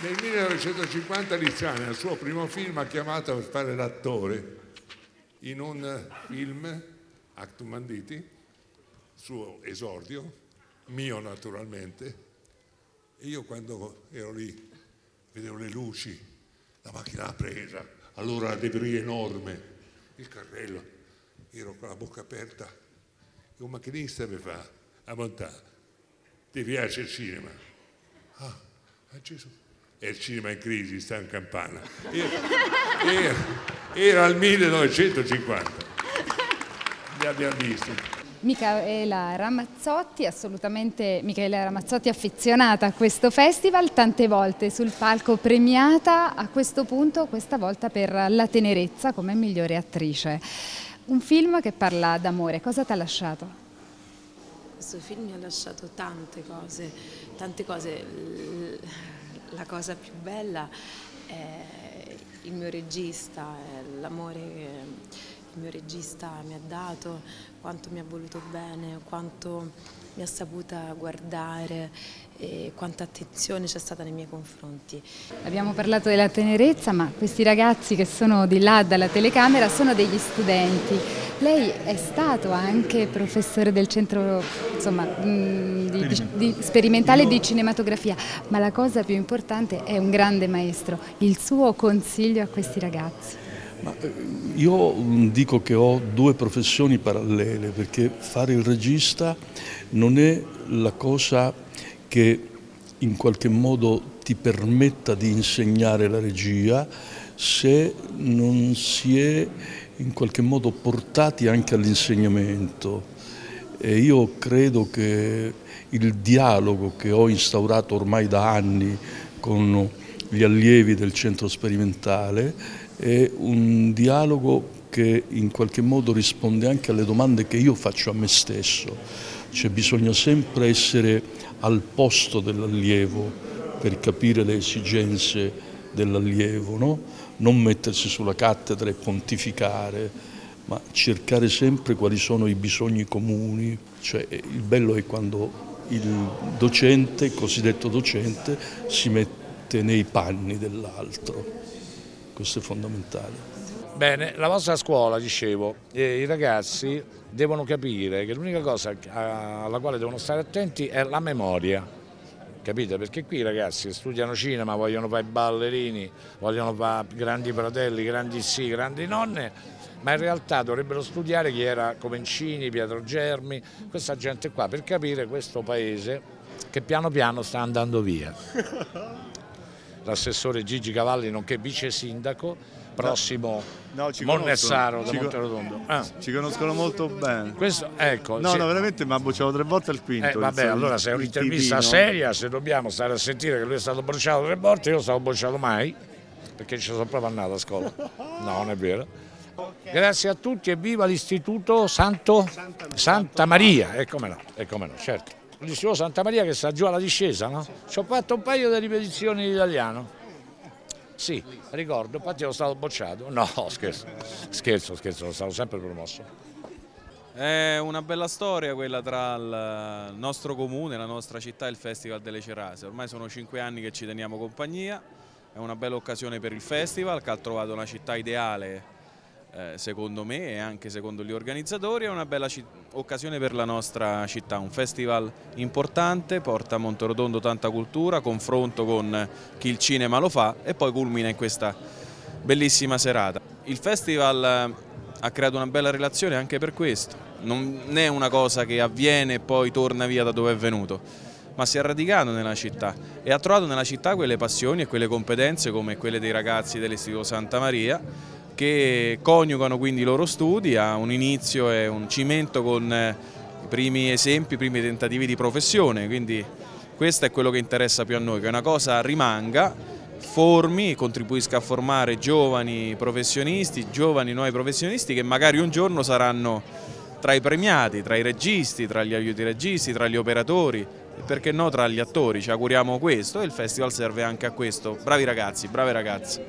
Nel 1950 Liziani al suo primo film ha chiamato per fare l'attore in un film, Actum Banditi, suo esordio, mio naturalmente. E io quando ero lì vedevo le luci, la macchina presa, allora la debris enorme, il carrello, ero con la bocca aperta e un macchinista mi fa, a montare, ti piace il cinema? Ah, ah Gesù e il cinema in crisi, sta in campana. Era, era al 1950, li abbiamo visti. Michaela Ramazzotti, assolutamente Michaela Ramazzotti affezionata a questo festival, tante volte sul palco premiata, a questo punto questa volta per La tenerezza come migliore attrice. Un film che parla d'amore, cosa ti ha lasciato? Questo film mi ha lasciato tante cose, tante cose la cosa più bella è il mio regista, l'amore che il mio regista mi ha dato, quanto mi ha voluto bene, quanto mi ha saputa guardare e quanta attenzione c'è stata nei miei confronti. Abbiamo parlato della tenerezza, ma questi ragazzi che sono di là dalla telecamera sono degli studenti. Lei è stato anche professore del centro insomma, di, di, di sperimentale di cinematografia, ma la cosa più importante è un grande maestro. Il suo consiglio a questi ragazzi? Ma eh, io dico che ho due professioni parallele perché fare il regista non è la cosa che in qualche modo ti permetta di insegnare la regia se non si è in qualche modo portati anche all'insegnamento. E io credo che il dialogo che ho instaurato ormai da anni con gli allievi del centro sperimentale è un dialogo che in qualche modo risponde anche alle domande che io faccio a me stesso. Cioè bisogna sempre essere al posto dell'allievo per capire le esigenze dell'allievo, no? non mettersi sulla cattedra e pontificare, ma cercare sempre quali sono i bisogni comuni. Cioè, il bello è quando il docente, il cosiddetto docente, si mette nei panni dell'altro. Questo è fondamentale. Bene, la vostra scuola, dicevo, i ragazzi devono capire che l'unica cosa alla quale devono stare attenti è la memoria, capite? Perché qui i ragazzi studiano cinema, vogliono fare ballerini, vogliono fare grandi fratelli, grandi sì, grandi nonne, ma in realtà dovrebbero studiare chi era Comencini, Pietro Germi, questa gente qua, per capire questo paese che piano piano sta andando via. L'assessore Gigi Cavalli, nonché vice sindaco, prossimo no, Monnessaro da Monterotondo. Ah. Ci conoscono molto bene. Questo, ecco, no, se... no, veramente mi ha bocciato tre volte al quinto. Eh, vabbè, allora se è un'intervista seria, se dobbiamo stare a sentire che lui è stato bocciato tre volte, io non sono bocciato mai, perché ci sono proprio andato a scuola. No, non è vero. Grazie a tutti e viva l'Istituto Santo Santa Maria, e come no, e come no, certo. L'Istituto Santa Maria che sta giù alla discesa, no? Ci ho fatto un paio di ripetizioni in italiano. Sì, ricordo, infatti ero stato bocciato. No, scherzo, scherzo, scherzo, sono stato sempre promosso. È una bella storia quella tra il nostro comune, la nostra città e il Festival delle Cerase. Ormai sono cinque anni che ci teniamo compagnia, è una bella occasione per il festival che ha trovato una città ideale eh, secondo me e anche secondo gli organizzatori è una bella occasione per la nostra città, un festival importante, porta a Monterotondo tanta cultura, confronto con chi il cinema lo fa e poi culmina in questa bellissima serata. Il festival eh, ha creato una bella relazione anche per questo, non è una cosa che avviene e poi torna via da dove è venuto, ma si è radicato nella città e ha trovato nella città quelle passioni e quelle competenze come quelle dei ragazzi dell'Istituto Santa Maria che coniugano quindi i loro studi a un inizio e un cimento con eh, i primi esempi, i primi tentativi di professione, quindi questo è quello che interessa più a noi, che una cosa rimanga, formi, contribuisca a formare giovani professionisti, giovani nuovi professionisti che magari un giorno saranno tra i premiati, tra i registi, tra gli aiuti registi, tra gli operatori e perché no tra gli attori, ci auguriamo questo e il festival serve anche a questo. Bravi ragazzi, brave ragazze.